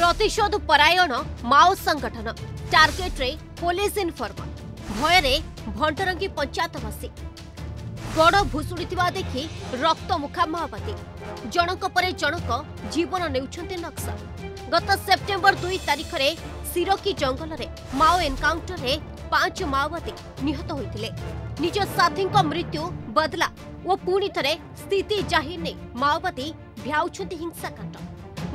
প্রতিশোধ পরায়ণ মাও সংগঠন টার্গেটরে পুলিশ ইনফর্মর ভয়রে ভণ্টরঙ্গি পঞ্চায়েতবাসী গোড় ভুষুড়ি দেখি রক্তমুখা মাওবাদী জনক পরে জনক জীবন নেউছেন নক্সল গত সেপ্টেম্বর দুই তারিখে সিরকি জঙ্গলরে মাও এনকাউন্টরে পাঁচ মাওবাদী নিহত হয়েছে নিজ সাথী মৃত্যু বদলা ও পুঁ থে স্থিতি জাহির নেই মাওবাদী ভ্যাউছেন হিংসাকাণ্ড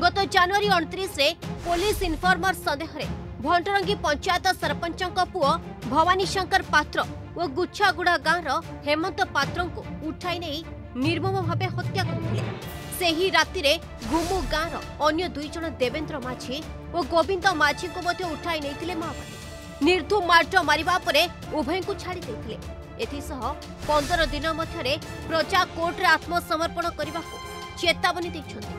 গত জানুয়ারি 29 রে পুলিশ ইনফর্মার সদহরে ভంటర్ঙ্গী পঞ্চায়েত सरपंच কাপুয়া ভবানিশঙ্কর পাত্র ও গুচ্চাগুড়া গাঁর হেমন্ত পাত্রক উঠাই নেই নির্মমভাবে হত্যা কৰিলে সেই রাতি রে ঘুমু গাঁর অন্য দুইজন দেবেন্দ্র মাঝি ও গোবিন্দ মাঝিক মতে উঠাই নেইtile মহাবতী নিৰ্দু মাট মারিবা পরে উভয়ক ছাড়ি দিtile এতি সহ 15 দিনৰ মদ্যৰে প্ৰজা কোর্টৰ আত্মসমৰ্পণ কৰিবাকৈ ચેতাবনী দিছন্তি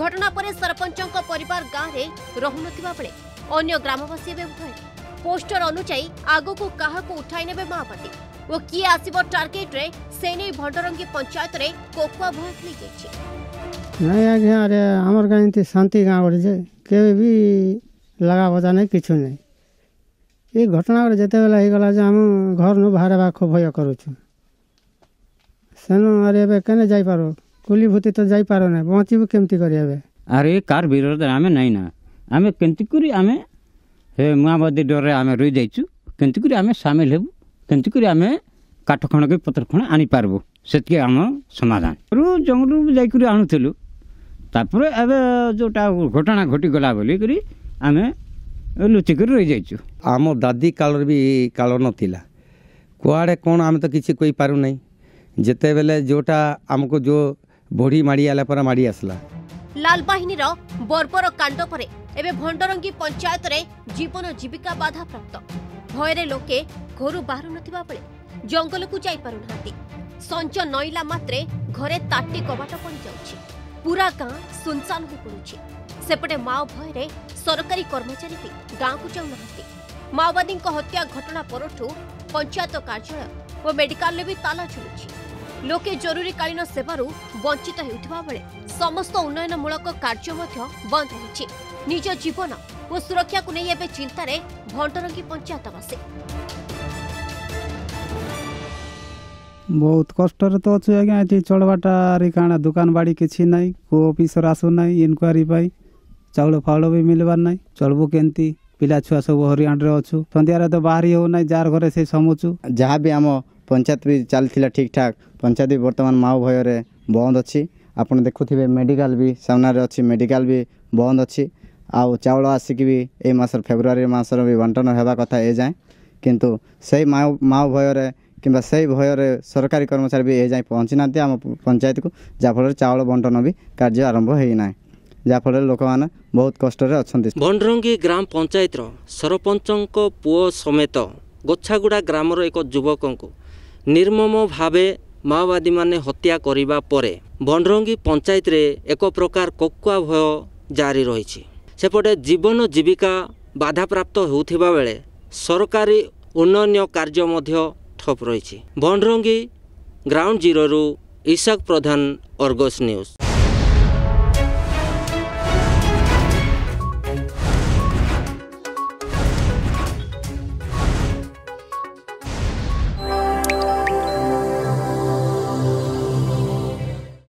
ঘটনা পরে ସରପଞ୍ଚଙ୍କ ପରିବାର ଗାଁରେ ରହୁନଥିବା ବେଳେ ଅନ୍ୟ ଗ୍ରାମବାସୀ ଏବେ ଉଭୟ ପୋଷ୍ଟର ଅନୁଯାୟୀ ଆଗକୁ କାହାକୁ ଉଠାଇ ନେବେ ମାଓବାଦୀ ଓ କିଏ ଆସିବ ଟାର୍ଗେଟରେ ସେ ନେଇ ଭଣ୍ଡରଙ୍ଗୀ ପଞ୍ଚାୟତରେ କୋକୁଆ ଭୟ ଖେଳିଯାଇଛି ନାଇଁ ଆଜ୍ଞା ଆରେ ଆମର ଗାଁ ଏମିତି ଶାନ୍ତି ଗାଁ ଗୋଟେ ଯେ କେବେ ବି ଲଗାବଜା ନାହିଁ କିଛି ନାହିଁ ଏ ଘଟଣା ଗୋଟେ ଯେତେବେଳେ ହେଇଗଲା ଯେ ଆମ ଘରନୁ ବାହାରିବାକୁ ଭୟ କରୁଛୁ ସେନୁ ଆରେ ଏବେ କେନେ ଯାଇପାରୁ କୁଲିଭୂତି ତ ଯାଇପାର ନାହିଁ ବଞ୍ଚିବୁ କେମିତି କରି ଏବେ ଆରେ କାର୍ ବିରୋଧରେ ଆମେ ନାଇଁ ନା ଆମେ କେମିତି କରି ଆମେ ହେ ମୁହାଁବାଦୀ ଡରରେ ଆମେ ରହିଯାଇଛୁ କେମିତି କରି ଆମେ ସାମିଲ ହେବୁ କେମିତି କରି ଆମେ କାଠ ଖଣ କି ପତ୍ର ଖଣ ଆଣିପାରିବୁ ସେତିକି ଆମ ସମାଧାନ ରୁ ଜଙ୍ଗଲରୁ ଯାଇକରି ଆଣୁଥିଲୁ ତାପରେ ଏବେ ଯେଉଁଟା ଘଟଣା ଘଟିଗଲା ବୋଲିକରି ଆମେ ଲୁଚିକରି ରହିଯାଇଛୁ ଆମ ଦାଦି କାଳର ବି କାଳ ନଥିଲା କୁଆଡ଼େ କ'ଣ ଆମେ ତ କିଛି କହିପାରୁନାହିଁ ଯେତେବେଳେ ଯେଉଁଟା ଆମକୁ ଯେଉଁ বড়ি মারি মাড়িয়ালা পরা মারি আসলা লাল বাহিনীর বর্বর কাণ্ড পরে এবে ভণ্ডরঙ্গী পঞ্চায়েতরে জীবন জীবিকা বাধা প্রাপ্ত ভয়রে লোকে ঘরু বাহারু নথিবা বেলে জঙ্গলকু পারু নাতি সঞ্চ নইলা মাত্রে ঘরে তাটি কবাট পড়ি পড়িযাଉଛି পুরা গাঁ সুনসান হয়ে পড়ুছে সেপটে মাও ভয়রে সরকারি কর্মচারী বি গাঁকু যাউনাহান্তি মাওবাদীঙ্ক হত্যা ঘটনা পরঠু পঞ্চায়েত কার্যালয় ও মেডিকালরে বি তালা ঝুলুছে ଲୋକେ ଜରୁରୀକାଳୀନ ସେବାରୁ ବଞ୍ଚିତ ହେଉଥିବା ବେଳେ ସମସ୍ତ ଉନ୍ନୟନମୂଳକ କାର୍ଯ୍ୟ ମଧ୍ୟ ବନ୍ଦ ରହିଛି ନିଜ ଜୀବନ ଓ ସୁରକ୍ଷାକୁ ନେଇ ଏବେ ଚିନ୍ତାରେ ଭଣ୍ଡରଙ୍ଗୀ ପଞ୍ଚାୟତବାସୀ ବହୁତ କଷ୍ଟରେ ତ ଅଛୁ ଆଜ୍ଞା ଏଠି ଚଳବାଟାରେ କାଣା ଦୋକାନ ବାଡ଼ି କିଛି ନାହିଁ କେଉଁ ଅଫିସର ଆସୁନାହିଁ ଇନକ୍ୱାରି ପାଇଁ ଚାଉଳ ଫାଉଳ ବି ମିଳିବାର ନାହିଁ ଚଳିବୁ କେମିତି ପିଲା ଛୁଆ ସବୁ ହରିଆଣରେ ଅଛୁ ସନ୍ଧ୍ୟାରେ ତ ବାହାରି ହେଉନାହିଁ ଯାହାର ଘରେ ସେ ସମୁଛୁ ଯାହା ବି ଆମ ପଞ୍ଚାୟତ ବି ଚାଲିଥିଲା ଠିକ୍ଠାକ୍ ପଞ୍ଚାୟତ ବି ବର୍ତ୍ତମାନ ମାଓ ଭୟରେ ବନ୍ଦ ଅଛି ଆପଣ ଦେଖୁଥିବେ ମେଡ଼ିକାଲ ବି ସାମ୍ନାରେ ଅଛି ମେଡ଼ିକାଲ ବି ବନ୍ଦ ଅଛି ଆଉ ଚାଉଳ ଆସିକି ବି ଏଇ ମାସର ଫେବୃଆରୀ ମାସର ବି ବଣ୍ଟନ ହେବା କଥା ଏଯାଏଁ କିନ୍ତୁ ସେଇ ମାଓ ମାଓ ଭୟରେ କିମ୍ବା ସେଇ ଭୟରେ ସରକାରୀ କର୍ମଚାରୀ ବି ଏଯାଏଁ ପହଞ୍ଚିନାହାନ୍ତି ଆମ ପଞ୍ଚାୟତକୁ ଯାହାଫଳରେ ଚାଉଳ ବଣ୍ଟନ ବି କାର୍ଯ୍ୟ ଆରମ୍ଭ ହେଇନାହିଁ ଯାହାଫଳରେ ଲୋକମାନେ ବହୁତ କଷ୍ଟରେ ଅଛନ୍ତି ଭଣ୍ଡରଙ୍ଗୀ ଗ୍ରାମ ପଞ୍ଚାୟତର ସରପଞ୍ଚଙ୍କ ପୁଅ ସମେତ ଗୋଛାଗୁଡ଼ା ଗ୍ରାମର ଏକ ଯୁବକଙ୍କୁ ନିର୍ମମଭାବେ ମାଓବାଦୀମାନେ ହତ୍ୟା କରିବା ପରେ ବନରଙ୍ଗୀ ପଞ୍ଚାୟତରେ ଏକ ପ୍ରକାର କୋକୁଆ ଭୟ ଜାରି ରହିଛି ସେପଟେ ଜୀବନ ଜୀବିକା ବାଧାପ୍ରାପ୍ତ ହେଉଥିବା ବେଳେ ସରକାରୀ ଉନ୍ନୟନ କାର୍ଯ୍ୟ ମଧ୍ୟ ଠପ୍ ରହିଛି ବନରଙ୍ଗୀ ଗ୍ରାଉଣ୍ଡ ଜିରୋରୁ ଇଶାକ ପ୍ରଧାନ ଅର୍ଗସ୍ ନ୍ୟୁଜ୍